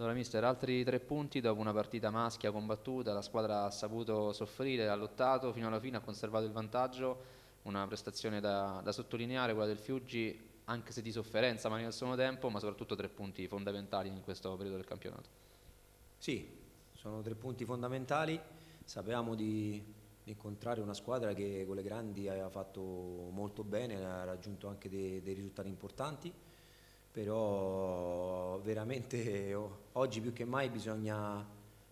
Allora, mister, altri tre punti dopo una partita maschia combattuta, la squadra ha saputo soffrire, ha lottato fino alla fine, ha conservato il vantaggio, una prestazione da, da sottolineare, quella del Fiuggi, anche se di sofferenza, ma nel suo tempo, ma soprattutto tre punti fondamentali in questo periodo del campionato. Sì, sono tre punti fondamentali, sapevamo di, incontrare una squadra che con le grandi aveva fatto molto bene, ha raggiunto anche dei, dei risultati importanti però veramente oggi più che mai bisogna,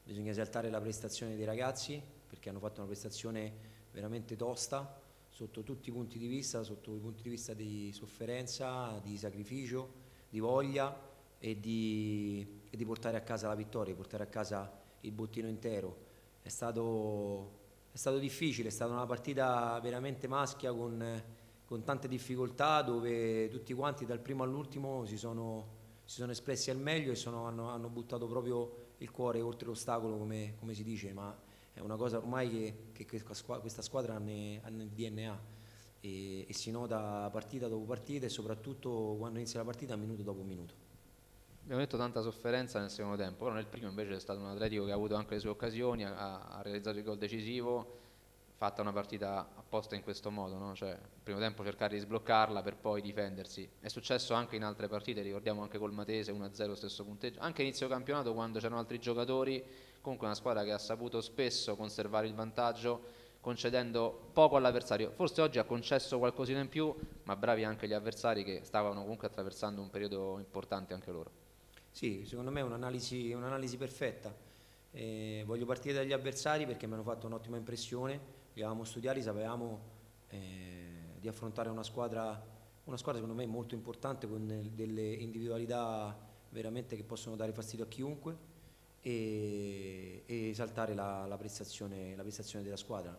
bisogna esaltare la prestazione dei ragazzi perché hanno fatto una prestazione veramente tosta sotto tutti i punti di vista, sotto i punti di vista di sofferenza, di sacrificio, di voglia e di, e di portare a casa la vittoria, portare a casa il bottino intero. È stato, è stato difficile, è stata una partita veramente maschia con con tante difficoltà dove tutti quanti dal primo all'ultimo si sono, si sono espressi al meglio e sono, hanno, hanno, buttato proprio il cuore oltre l'ostacolo come, come, si dice, ma è una cosa ormai che, che questa squadra ha nel DNA e, e, si nota partita dopo partita e soprattutto quando inizia la partita minuto dopo minuto. Abbiamo detto tanta sofferenza nel secondo tempo, però nel primo invece è stato un atletico che ha avuto anche le sue occasioni, ha, ha realizzato il gol decisivo fatta una partita apposta in questo modo, no? cioè primo tempo cercare di sbloccarla per poi difendersi. È successo anche in altre partite, ricordiamo anche col Matese 1-0 stesso punteggio, anche inizio campionato quando c'erano altri giocatori, comunque una squadra che ha saputo spesso conservare il vantaggio concedendo poco all'avversario. Forse oggi ha concesso qualcosina in più, ma bravi anche gli avversari che stavano comunque attraversando un periodo importante anche loro. Sì, secondo me è un'analisi, un'analisi perfetta. Eh, voglio partire dagli avversari perché mi hanno fatto un'ottima impressione li avevamo studiati, sapevamo eh, di affrontare una squadra, una squadra secondo me molto importante con delle individualità veramente che possono dare fastidio a chiunque e, e esaltare la, la, prestazione, la, prestazione, della squadra.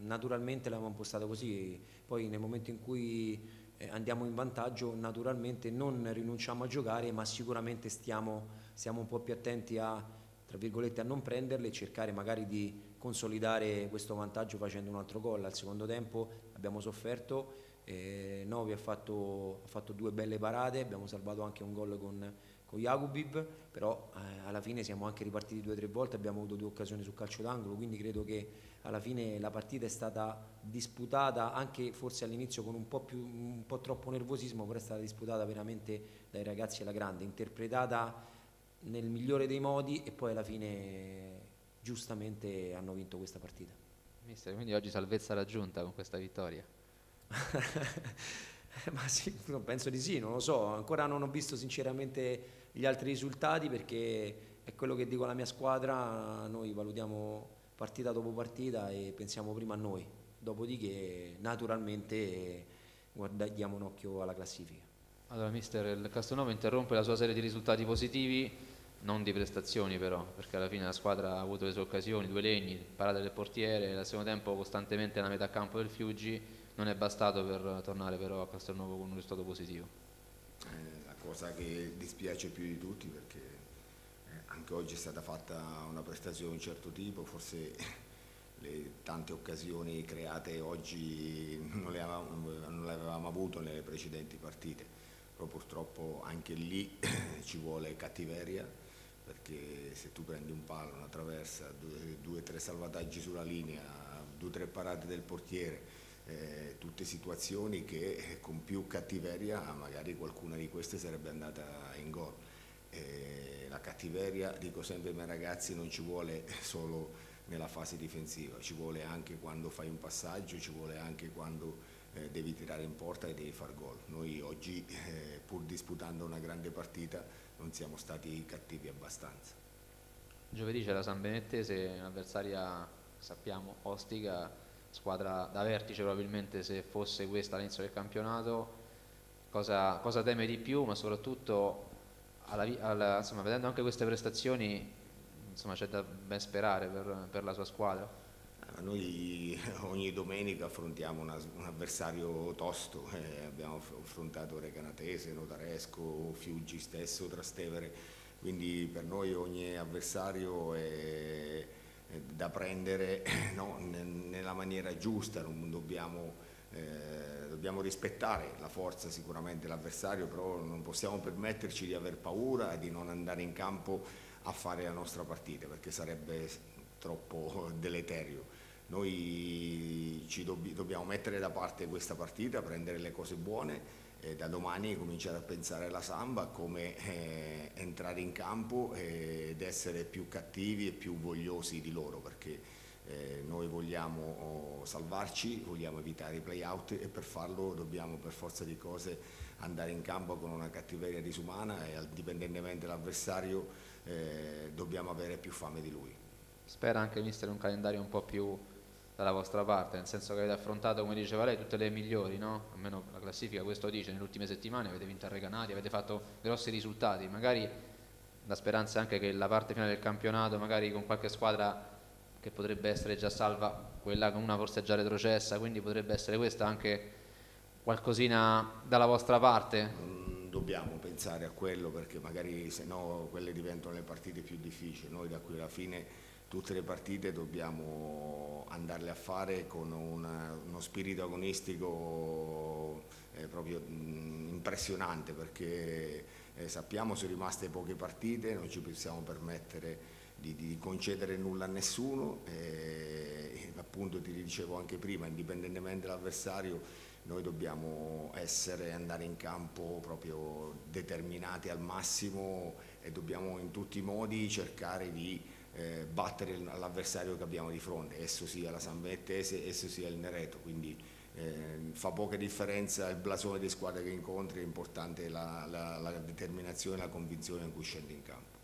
Naturalmente l'abbiamo impostata così, poi nel momento in cui eh, andiamo in vantaggio naturalmente non rinunciamo a giocare ma sicuramente stiamo, stiamo un po' più attenti a, a non prenderle e cercare magari di consolidare questo vantaggio facendo un altro gol. Al secondo tempo abbiamo sofferto, eh, Novi ha fatto, ha fatto, due belle parate, abbiamo salvato anche un gol con, con Jakubib, però eh, alla fine siamo anche ripartiti due o tre volte, abbiamo avuto due occasioni sul calcio d'angolo, quindi credo che alla fine la partita è stata disputata anche forse all'inizio con un po', più, un po' troppo nervosismo, però è stata disputata veramente dai ragazzi alla grande, interpretata nel migliore dei modi e poi alla fine giustamente hanno vinto questa partita. Mister, quindi oggi salvezza raggiunta con questa vittoria? Ma sì, penso di sì, non lo so, ancora non ho visto sinceramente gli altri risultati perché è quello che dico alla mia squadra, noi valutiamo partita dopo partita e pensiamo prima a noi, dopodiché naturalmente diamo un occhio alla classifica. Allora mister, il Castelnuovo interrompe la sua serie di risultati positivi non di prestazioni però, perché alla fine la squadra ha avuto le sue occasioni, due legni, parate del portiere, al secondo tempo costantemente nella metà campo del Fiuggi, non è bastato per tornare però a Castelnuovo con un risultato positivo. Eh, la cosa che dispiace più di tutti perché eh, anche oggi è stata fatta una prestazione di un certo tipo, forse le tante occasioni create oggi non le avevamo, non le avevamo avute nelle precedenti partite, però purtroppo anche lì ci vuole cattiveria perché se tu prendi un palo, una traversa, due o tre salvataggi sulla linea, due o tre parate del portiere, eh, tutte situazioni che eh, con più cattiveria magari qualcuna di queste sarebbe andata in gol. Eh, la cattiveria, dico sempre ai miei ragazzi, non ci vuole solo nella fase difensiva, ci vuole anche quando fai un passaggio, ci vuole anche quando eh, devi tirare in porta e devi far gol. Noi oggi, eh, pur disputando una grande partita, non siamo stati cattivi abbastanza. Giovedì c'era San Benettese, un'avversaria, sappiamo, ostica, squadra da vertice probabilmente se fosse questa all'inizio del campionato. Cosa, cosa, teme di più, ma soprattutto alla, alla, insomma, vedendo anche queste prestazioni c'è da ben sperare per, per la sua squadra. Noi ogni domenica affrontiamo una, un avversario tosto, eh, abbiamo affrontato Recanatese, Notaresco, Fiuggi stesso, Trastevere, quindi per noi ogni avversario è, è da prendere no, nella maniera giusta, non dobbiamo, eh, dobbiamo rispettare la forza sicuramente dell'avversario, però non possiamo permetterci di aver paura, di non andare in campo a fare la nostra partita perché sarebbe troppo deleterio. Noi ci dobb dobbiamo mettere da parte questa partita, prendere le cose buone e da domani cominciare a pensare alla samba, come eh, entrare in campo ed essere più cattivi e più vogliosi di loro perché eh, noi vogliamo oh, salvarci, vogliamo evitare i play-out e per farlo dobbiamo per forza di cose andare in campo con una cattiveria disumana e indipendentemente dall'avversario eh, dobbiamo avere più fame di lui. Spera anche mister un calendario un po' più dalla vostra parte, nel senso che avete affrontato, come diceva lei, tutte le migliori, no? almeno la classifica questo dice, nelle ultime settimane avete vinto a Recanati, avete fatto grossi risultati, magari la speranza è anche che la parte finale del campionato, magari con qualche squadra che potrebbe essere già salva, quella con una forse già retrocessa, quindi potrebbe essere questa anche qualcosina dalla vostra parte? Dobbiamo pensare a quello perché magari se no quelle diventano le partite più difficili, noi da qui alla fine tutte le partite dobbiamo andarle a fare con una, uno spirito agonistico eh, proprio mh, mm, impressionante perché eh, sappiamo sono rimaste poche partite, non ci possiamo permettere di, di concedere nulla a nessuno e, appunto ti dicevo anche prima, indipendentemente dall'avversario noi dobbiamo essere, andare in campo proprio determinati al massimo e dobbiamo in tutti i modi cercare di eh, battere l'avversario che abbiamo di fronte, esso sia la San Benettese, esso sia il Nereto, quindi eh, fa poca differenza il blasone di squadre che incontri, è importante la, la, la determinazione e la convinzione in cui scendi in campo.